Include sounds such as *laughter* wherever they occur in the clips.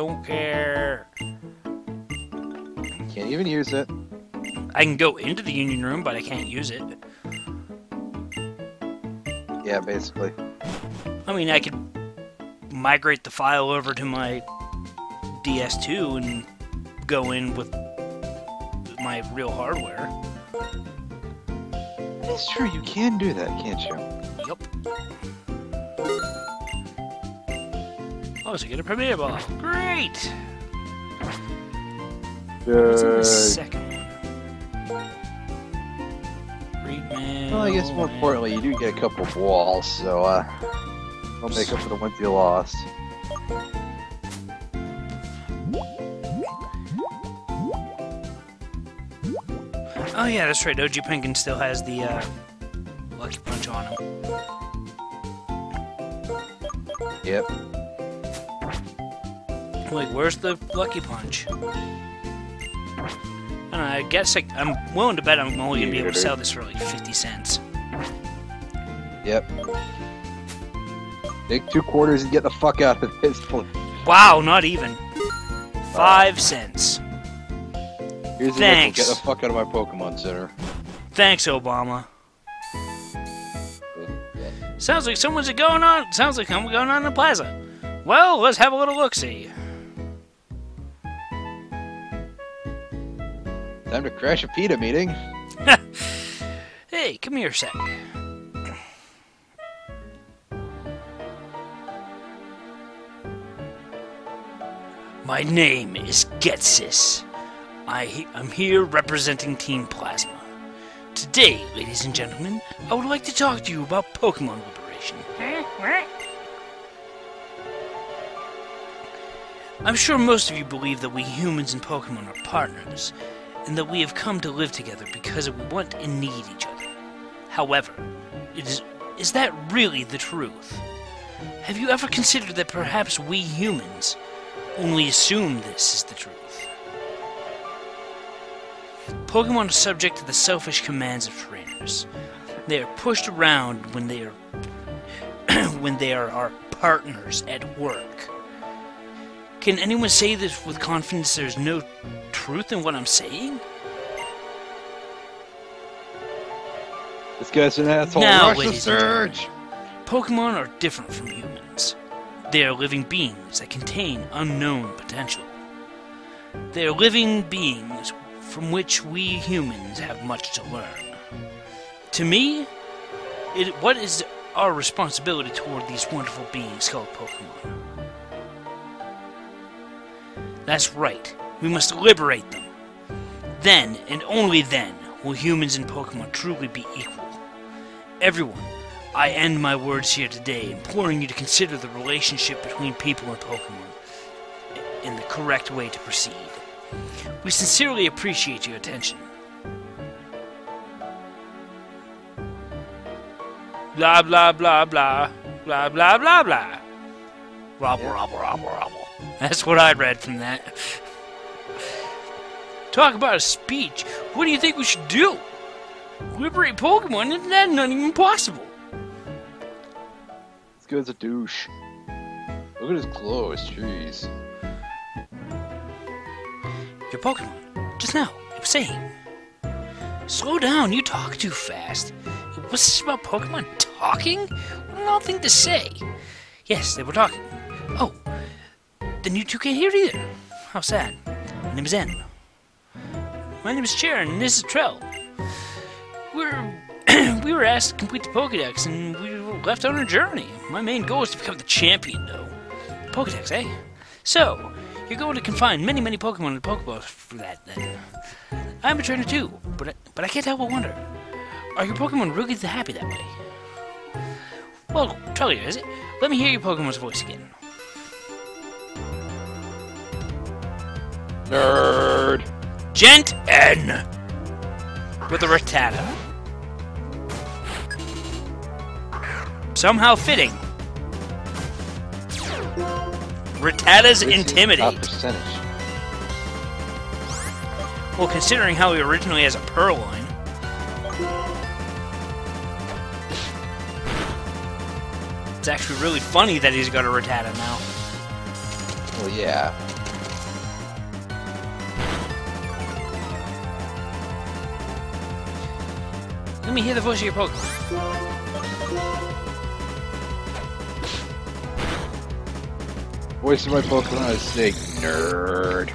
Don't care. Can't even use it. I can go into the union room, but I can't use it. Yeah, basically. I mean, I could migrate the file over to my DS2 and go in with my real hardware. It's true, you can do that, can't you? Oh, so get a premiere ball. Great! What's in the second one? Read. Well, I guess more importantly, you do get a couple of walls, so uh, I'll make up for the ones you lost. Oh yeah, that's right. OG Penguin still has the uh, Lucky Punch on him. Yep. Wait, where's the Lucky Punch? I don't know, I guess I, I'm willing to bet I'm only gonna be able to sell this for like 50 cents. Yep. Take two quarters and get the fuck out of this place. Wow, not even. Five uh, cents. Here's the. Thanks. Get the fuck out of my Pokemon Center. Thanks, Obama. Sounds like someone's going on. Sounds like I'm going on in the plaza. Well, let's have a little look see. Time to crash a PETA meeting. *laughs* Hey, come here a sec. My name is Ghetsis. I am here representing Team Plasma. Today, ladies and gentlemen, I would like to talk to you about Pokemon Liberation. What? I'm sure most of you believe that we humans and Pokemon are partners, and that we have come to live together because we want and need each other. However, is is that really the truth? Have you ever considered that perhaps we humans only assume this is the truth? Pokemon are subject to the selfish commands of trainers. They are pushed around when they are *clears throat* when they are our partners at work. Can anyone say this with confidence there's no truth in what I'm saying? This guy's an asshole. Now, Rush ladies and gentlemen. surge. Pokemon are different from humans. They are living beings that contain unknown potential. They are living beings from which we humans have much to learn. To me, it, what is our responsibility toward these wonderful beings called Pokemon? That's right, we must liberate them. Then, and only then, will humans and Pokemon truly be equal. Everyone, I end my words here today, imploring you to consider the relationship between people and Pokemon in the correct way to proceed. We sincerely appreciate your attention. Blah blah blah blah blah blah blah blah. Robble robble robble robble. That's what I read from that. Talk about a speech. What do you think we should do? Liberate Pokemon? Isn't that not even possible? This guy's a douche. Look at his clothes. Jeez. Your Pokemon, just now, it was saying. Slow down, you talk too fast. What's this about Pokemon talking? What an odd thing to say. Yes, they were talking. Oh, then you two can't hear either. How sad. My name is N. My name is Sharon, and this is Trell. We're *clears throat* we were asked to complete the Pokedex, and we were left on our journey. My main goal is to become the champion, though. Pokedex, eh? So, you're going to confine many, many Pokemon in Pokeballs for that, then. I'm a trainer too, but I, but I can't help but wonder: Are your Pokemon really happy that way? Well, Trelior, is it? Let me hear your Pokemon's voice again. Nerd. Gent N with a Rattata. Somehow fitting. Rattata's intimidate. Well, considering how he originally has a Purrloin. It's actually really funny that he's got a Rattata now. Well, yeah. Let me hear the voice of your Pokemon. Voice of my Pokemon is Snake. Nerd.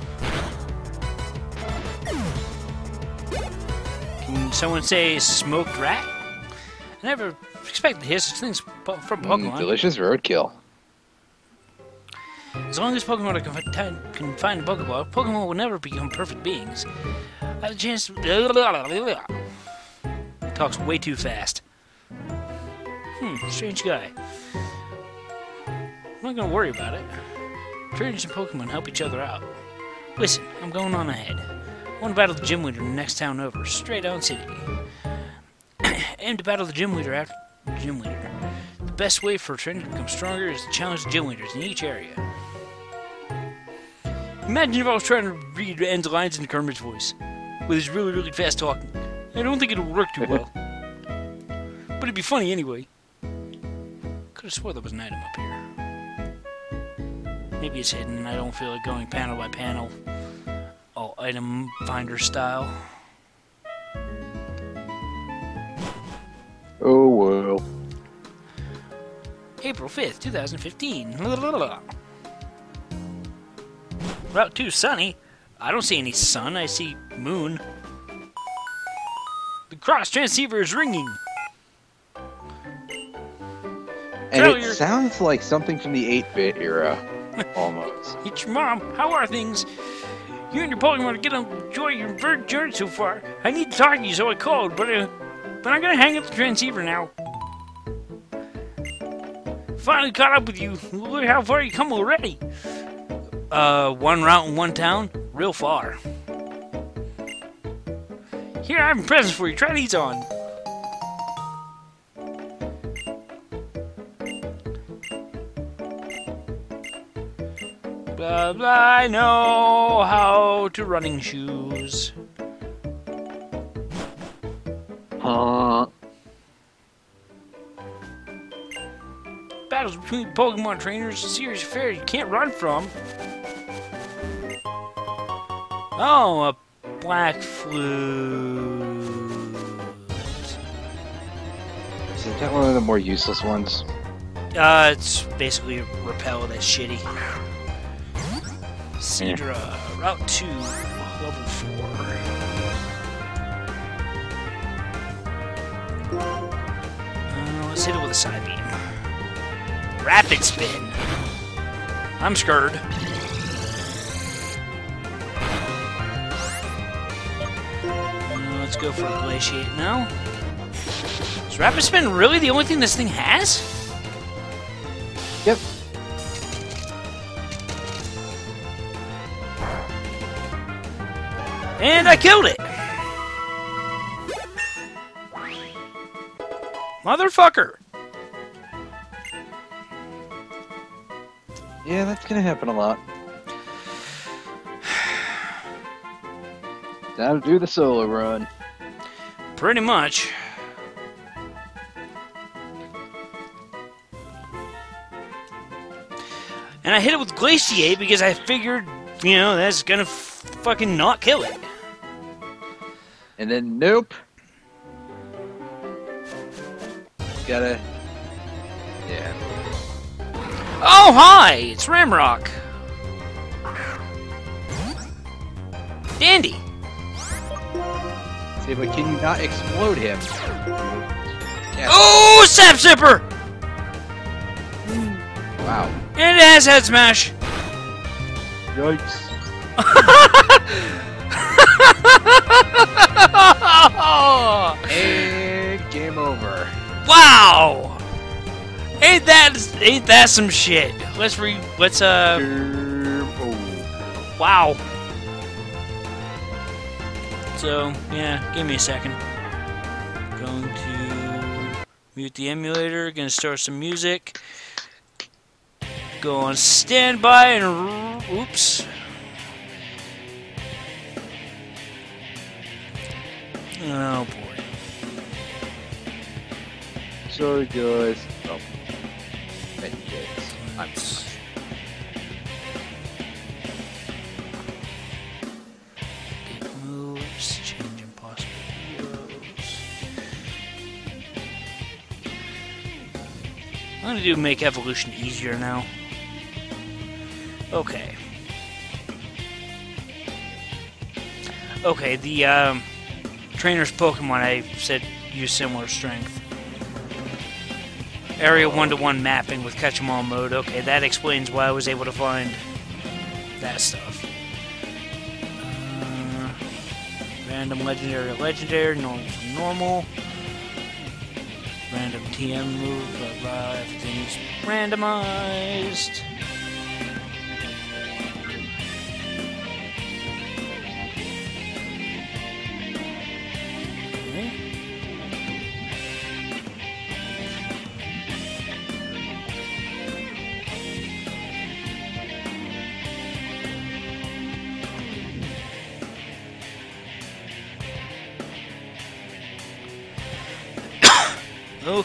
Can someone say smoked rat? I never expected to hear such things from Mm, Pokemon. delicious roadkill. As long as Pokemon can find a Pokeball, Pokemon will never become perfect beings. I have a chance to. Talks way too fast. Hmm, strange guy. I'm not gonna worry about it. Trainers and Pokemon help each other out. Listen, I'm going on ahead. I want to battle the gym leader in the next town over, Striaton City. *clears throat* Aim to battle the gym leader after the gym leader. The best way for a trainer to become stronger is to challenge the gym leaders in each area. Imagine if I was trying to read N's lines in Kermit's voice, with his really, really fast talking. I don't think it'll work too *laughs* well. but it'd be funny anyway. Could have swore there was an item up here. Maybe it's hidden and I don't feel like going panel by panel, all item finder style. Oh well. April 5th, 2015. Route 2, sunny. I don't see any sun, I see moon. The cross transceiver is ringing. And Failure. it sounds like something from the 8-bit era, *laughs* almost. It's your mom. How are things? You and your Pokemon are getting enjoy your bird journey so far. I need to talk to you, so I called, but uh, but I'm gonna hang up the transceiver now. Finally caught up with you. Look how far you come already. Uh, one route in one town, real far. Here, I have a present for you. Try these on. Blah blah. I know how to running shoes. Huh. Battles between Pokemon trainers is a serious affair you can't run from. Oh, a black flute. Is that one of the more useless ones? Uh, it's basically a repel that's shitty. Cedra, Route 2, Level 4. Uh, let's hit it with a Psybeam. Rapid spin. I'm scared. Let's go for a glaciate now. Is rapid spin really the only thing this thing has? Yep. And I killed it! Motherfucker! Yeah, that's gonna happen a lot. *sighs* Time to do the solo run. Pretty much. And I hit it with Glaciate because I figured, you know, that's gonna f- fucking not kill it. And then nope. Gotta Yeah. Oh, hi! It's Ramrock! Dandy! See, but can you not explode him? Yeah. Oh, Sap Sipper! Wow. And it has Head Smash! Yikes. *laughs* And game over. wow! Ain't that ain't that some shit? Let's re let's uh wow. So yeah, give me a second. Going to mute the emulator. Gonna start some music. Go on standby and oops. Oh boy. Sorry, guys. Oh. I'm Let's- gonna do make evolution easier now. Okay. Okay, the um, trainer's Pokemon I said use similar strength. Area one-to-one mapping with catch 'em all mode. Okay, that explains why I was able to find that stuff. Uh, random legendary legendary, normal normal. Random TM move, blah blah, everything's randomized.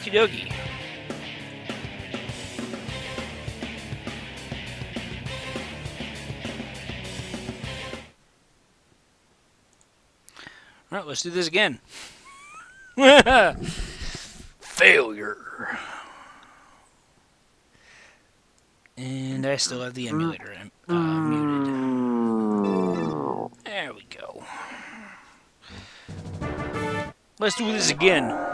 Okie dokie. Alright, let's do this again. *laughs* Failure. And I still have the emulator uh, muted. There we go. Let's do this again.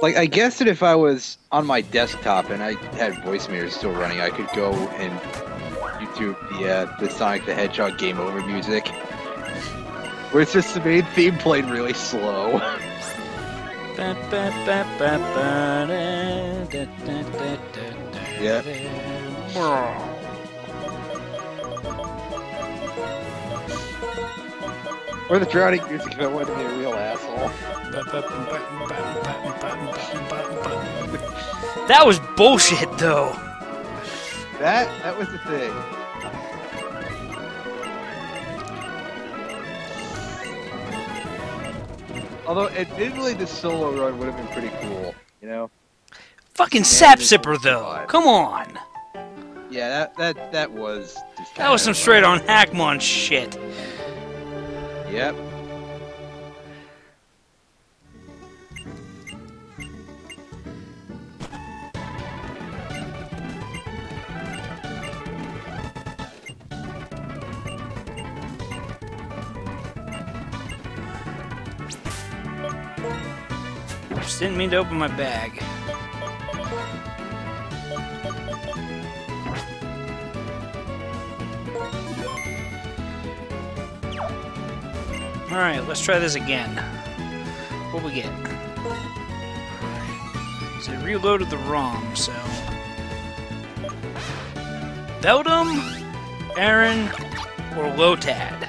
Like, I guess that if I was on my desktop and I had voice mirrors still running, I could go and YouTube the uh, the Sonic the Hedgehog game over music, where it's just the main theme played really slow. *laughs* Yeah. Or the drowning music if I wanted to be a real asshole. That was bullshit, though. That that was the thing. Although, admittedly, the solo run would have been pretty cool, you know? Fucking Sap Sipper, though. Come on. Yeah, that that that was That was some straight on Hackmon shit. Yep. Just didn't mean to open my bag. Alright, let's try this again. What we get? So I reloaded the ROM, so. Beldum, Aron, or Lotad?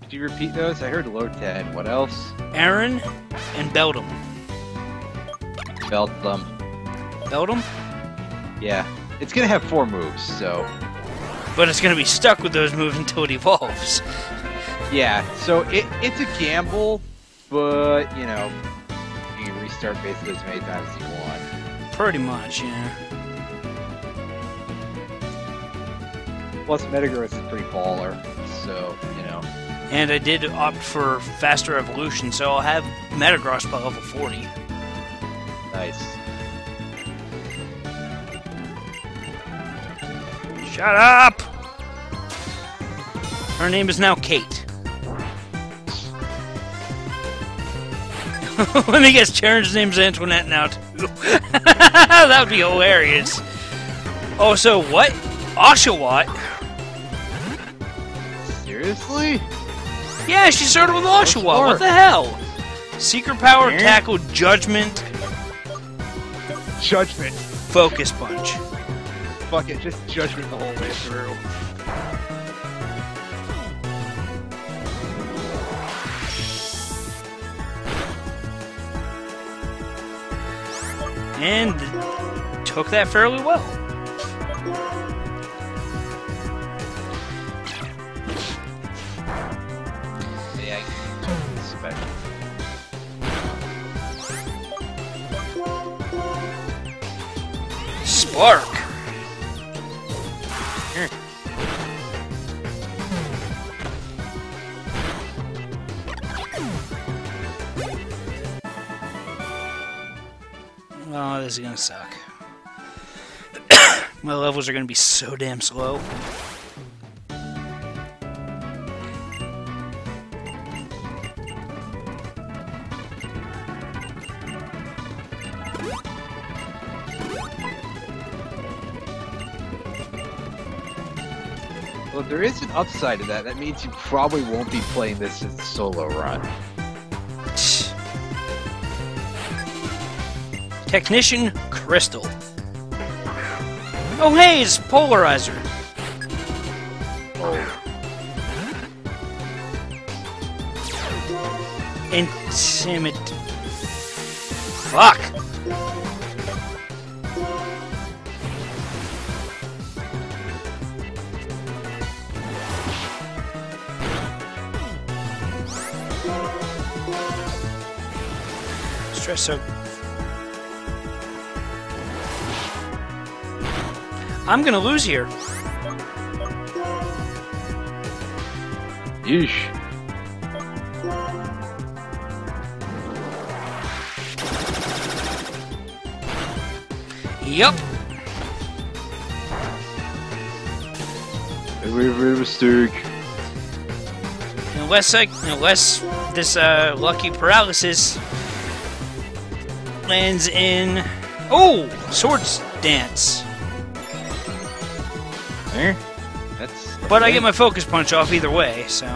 Did you repeat those? I heard Lotad. What else? Aron and Beldum. Beldum. Beldum? Yeah. It's gonna have four moves, so But it's gonna be stuck with those moves until it evolves. yeah. So it it's a gamble, but you know, you can restart basically as many times as you want. Pretty much, yeah. Plus, Metagross is pretty baller, so you know. And I did opt for faster evolution, so I'll have Metagross by level 40. Nice. Shut up! Her name is now Kate. *laughs* Let me guess, Charon's name's Antoinette now, too. *laughs* that would be hilarious. Oh, so what? Oshawott? Seriously? Yeah, she started with Oshawott. What the hell? Secret power, Eh? tackle, judgment, Judgment. focus punch. Fuck it, just judgment the whole way through. And took that fairly well. Yeah, I special. Spark. Oh, this is gonna suck. *coughs* My levels are gonna be so damn slow. Well, there is an upside to that. That means you probably won't be playing this as solo run. Technician Crystal. Oh, hey, it's Polarizer. Oh, Intimid. Fuck. Stress so. I'm gonna lose here. yeesh. Every, every mistake. Unless I, unless this uh, lucky paralysis lands in. Oh, swords dance. But I get my focus punch off either way, so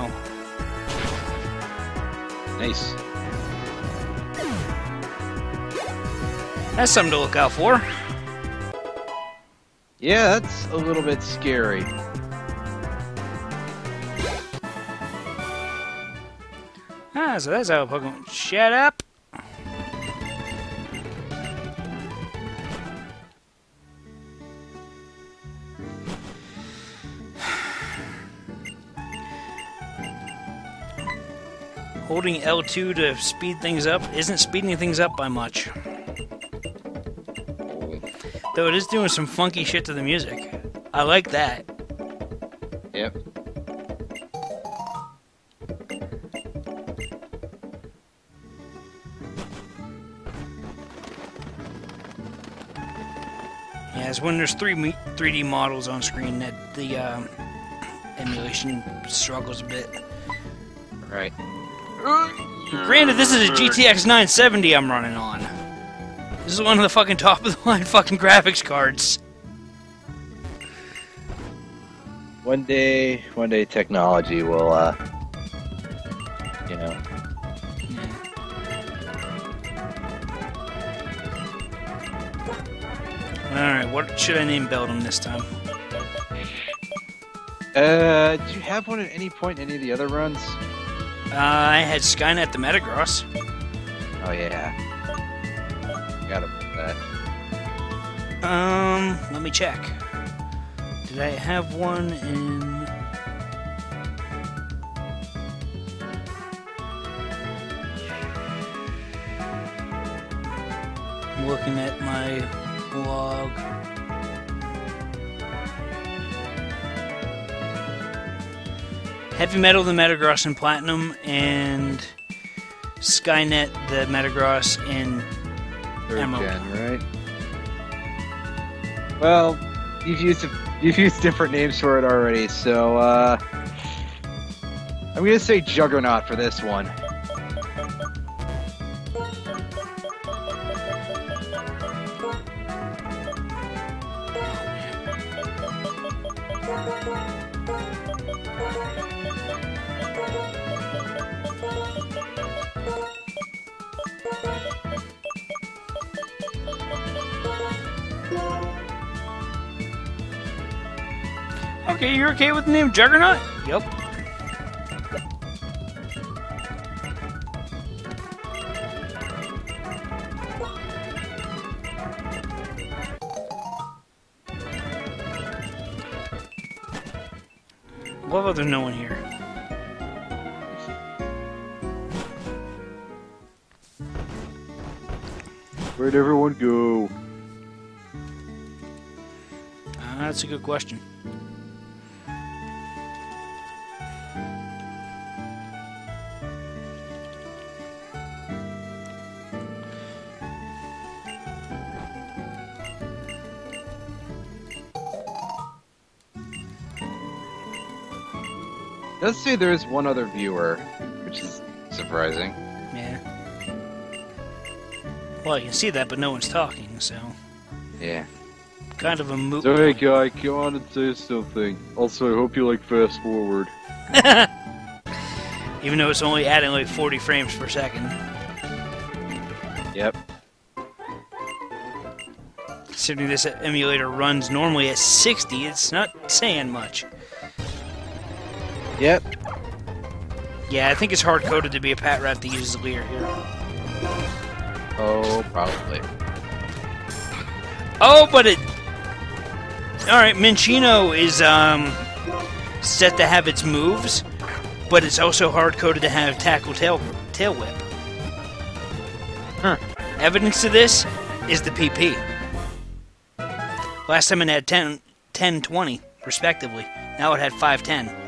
nice. that's something to look out for. Yeah, that's a little bit scary. Ah, so that's how Pokemon. Shut up. Holding L2 to speed things up isn't speeding things up by much. Though it is doing some funky shit to the music. I like that. Yep. Yeah, it's when there's three 3D models on screen that the um, emulation struggles a bit. Right. Granted, this is a GTX 970 I'm running on. This is one of the fucking top of the line fucking graphics cards. One day, one day, technology will, uh, you know, Alright, what should I name Beldum this time? Uh, do you have one at any point in any of the other runs? Uh, I had Skynet the Metagross. Oh yeah. Gotta put that. Um, let me check. Did I have one in. I'm looking at my blog. Heavy Metal, the Metagross in Platinum, and Skynet, the Metagross in Third Emerald. gen, right? Well, you've used you've used different names for it already, so uh, I'm gonna say Juggernaut for this one. Okay, you're with the name Juggernaut? Yep. What if there's no one here? Where'd everyone go? Uh, that's a good question. Does say there is one other viewer, which is surprising. Yeah. Well, you can see that, but no one's talking, so Yeah. kind of a moot. So hey point. guy, come on and say something. Also, I hope you like fast forward. *laughs* Even though it's only adding like 40 frames per second. Yep. Considering this emulator runs normally at 60, it's not saying much. Yep. Yeah, I think it's hard coded to be a Patrat that uses Leer here. Oh, probably. Oh, but it. Alright, Minccino is um set to have its moves, but it's also hard coded to have tackle tail tail whip. Huh. Evidence of this is the PP. Last time it had 10, 10 20, respectively. Now it had 510. Mm.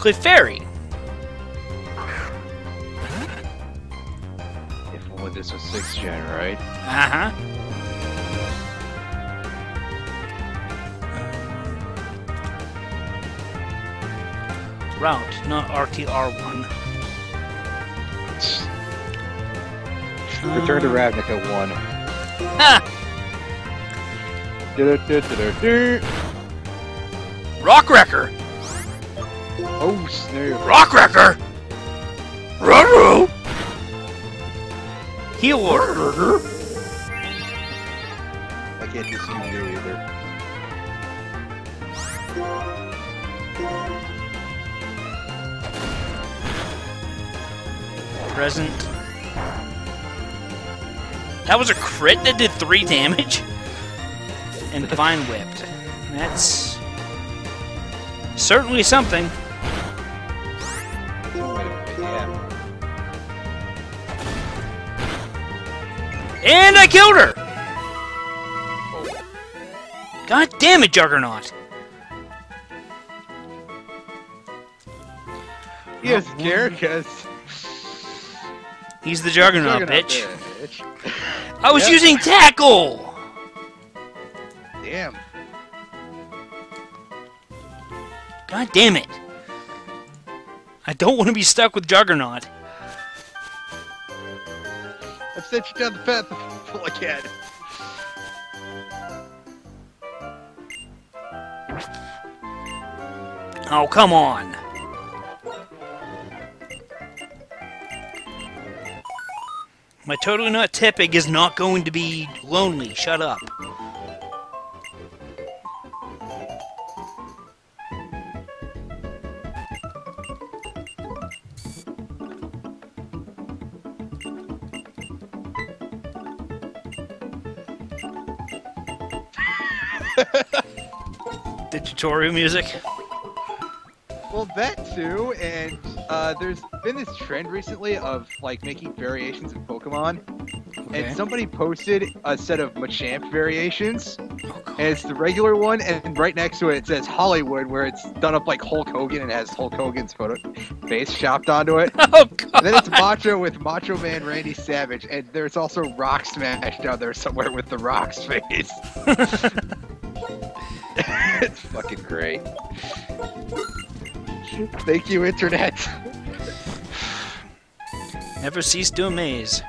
Clefairy. Gen, right? Uh huh. Route, not RTR1. Return to Ravnica 1. Ha! Du-du-du-du-du-du. Rockwrecker! Oh, snap. Rockwrecker! Ruru! Heal order. I can't do something you either. Present. That was a crit that did three damage? And Divine Whipped. That's certainly something. And I killed her! God damn it, Juggernaut! Yes, oh, Garrikus. He's the Juggernaut, bitch. bitch. I was Yep. using tackle! Damn. God damn it. I don't want to be stuck with Juggernaut. I've sent you down the path of full again. Oh, come on. My totally not tipping is not going to be lonely. Shut up. The tutorial music. Well, that too, and uh, there's been this trend recently of like making variations of Pokemon, Okay. and somebody posted a set of Machamp variations, Oh, God. and it's the regular one, and right next to it it says Hollywood, where it's done up like Hulk Hogan and has Hulk Hogan's photo face chopped onto it. *laughs* Oh god. And then it's Macho with Macho Man Randy Savage, and there's also Rock Smash down there somewhere with the Rock's *laughs* face. *laughs* it's fucking great. Thank you, Internet. Never cease to amaze.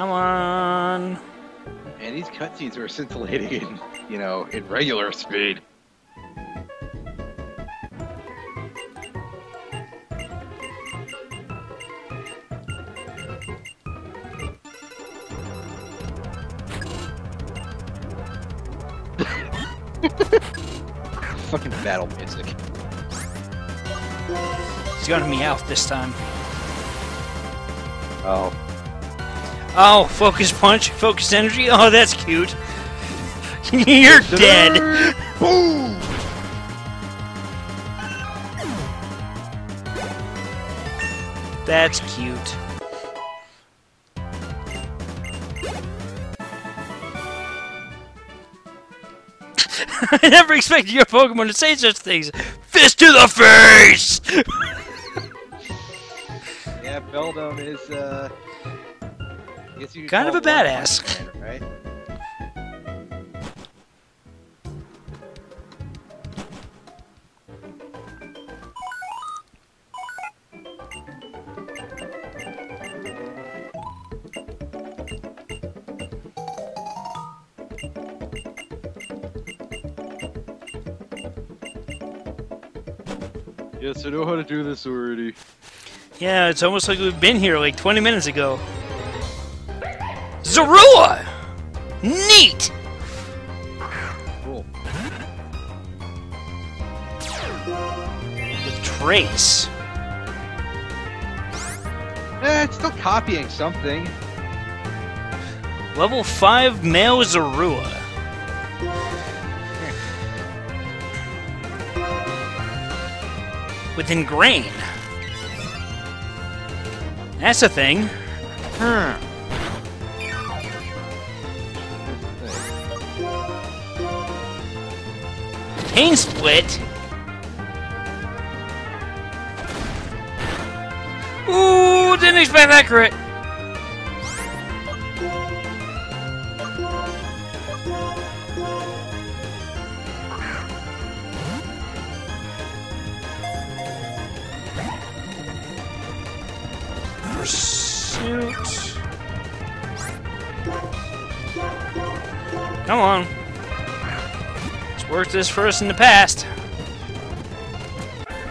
Come on. And these cutscenes are scintillating, in, you know, in regular speed. *laughs* Fucking battle music. It's gonna meow this time. Oh, focus punch, focus energy. Oh, that's cute. *laughs* You're dead. Boom! That's cute. *laughs* I never expected your Pokemon to say such things. Fist to the face! *laughs* Yeah, Beldum is, uh... Kind of a badass. punch man, right? Yes, I know how to do this already. Yeah, it's almost like we've been here like 20 minutes ago. Zorua! Neat! Cool. With Trace. Eh, it's still copying something. Level 5 male Zorua. With Ingrain. That's a thing. Hmm. Pain Split. Ooh, didn't expect that crit. Pursuit. Come on. Worked this for us in the past.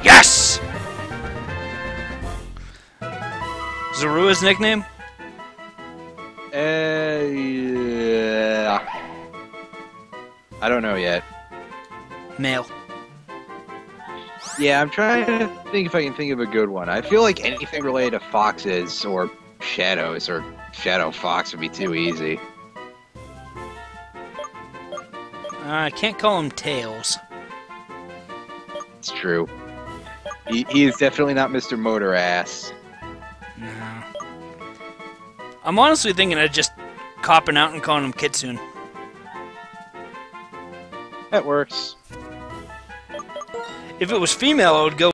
Yes! Zorua's nickname? Uh, yeah. I don't know yet. Male. Yeah, I'm trying to think if I can think of a good one. I feel like anything related to foxes or shadows or shadow fox would be too easy. I can't call him Tails. It's true. He, he is definitely not Mr. Motor Ass. No. I'm honestly thinking of just copping out and calling him Kitsune. That works. If it was female, I would go